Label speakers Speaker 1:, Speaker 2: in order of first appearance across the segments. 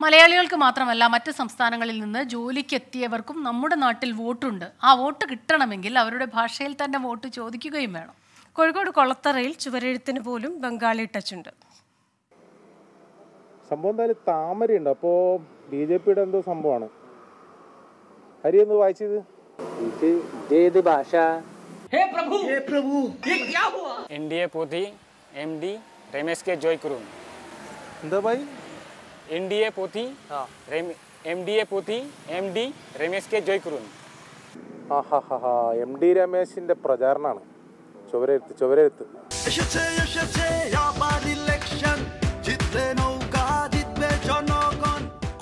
Speaker 1: മലയാളികൾക്ക് മാത്രമല്ല മറ്റ് സംസ്ഥാനങ്ങളിൽ നിന്ന് ജോലിക്ക് എത്തിയവർക്കും നമ്മുടെ നാട്ടിൽ വോട്ടുണ്ട് ആ വോട്ട് കിട്ടണമെങ്കിൽ അവരുടെ ഭാഷയിൽ തന്നെ വോട്ട് ചോദിക്കുകയും വേണം
Speaker 2: കോഴിക്കോട് കൊളത്തറയിൽ ചുവരെഴുത്തിന് പോലും ബംഗാളി ടച്ച് ഉണ്ട്
Speaker 3: സംഭവം എന്തായാലും താമരയുണ്ട് അപ്പോൾ ബി ജെ പിയുടെ എന്തോ സംഭവമാണ് ഹരി ഒന്ന് വായിച്ചത്
Speaker 4: ഇത് ഇതേത് ഭാഷ
Speaker 5: एनडीए पोथी एमडी रमेश के जॉय करून
Speaker 3: എന്താ ഭായി
Speaker 5: এনডিএ পথি എംഡിയെ Pothy M
Speaker 3: D Ramesh K ജോയ്ക്കുറുൻ എം ഡി രമേശിന്റെ പ്രചാരണമാണ് ചുവരെഴുത്ത് ചുവരെഴുത്ത്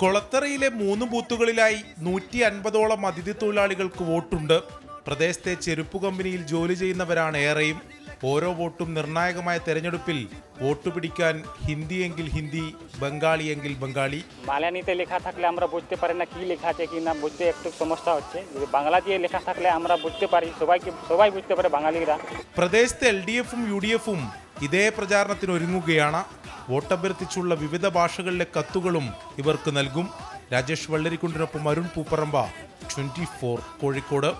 Speaker 6: കൊളത്തറയിലെ മൂന്ന് ബൂത്തുകളിലായി നൂറ്റി അൻപതോളം അതിഥി തൊഴിലാളികൾക്ക് വോട്ടുണ്ട്. പ്രദേശത്തെ ചെരുപ്പ് കമ്പനിയിൽ ജോലി ചെയ്യുന്നവരാണ് ഏറെയും. ഓരോ വോട്ടും നിർണായകമായ തെരഞ്ഞെടുപ്പിൽ വോട്ട് പിടിക്കാൻ ഹിന്ദിയെങ്കിൽ ഹിന്ദി ബംഗാളിയെങ്കിൽ ബംഗാളി
Speaker 5: বাংলানিতে লেখা থাকলে আমরা বুঝতে পারি না কি লেখা আছে কি না বুঝতে একটু সমস্যা হচ্ছে যদি বাংলা দিয়ে লেখা থাকলে আমরা বুঝতে পারি সবাইকে সবাই বুঝতে পারে বাঙালিরা
Speaker 6: പ്രദേശത്ത് എൽ ഡി എഫും യു ഡി എഫും ഇതേ പ്രചാരണത്തിന് ഒരുങ്ങുകയാണ് വോട്ടഭ്യർത്ഥിച്ചുള്ള വിവിധ ഭാഷകളിലെ കത്തുകളും ഇവർക്ക് നൽകും രാജേഷ് വള്ളരിക്കുണ്ടിനൊപ്പം അരുൺ പൂപ്പറമ്പ ട്വന്റി കോഴിക്കോട്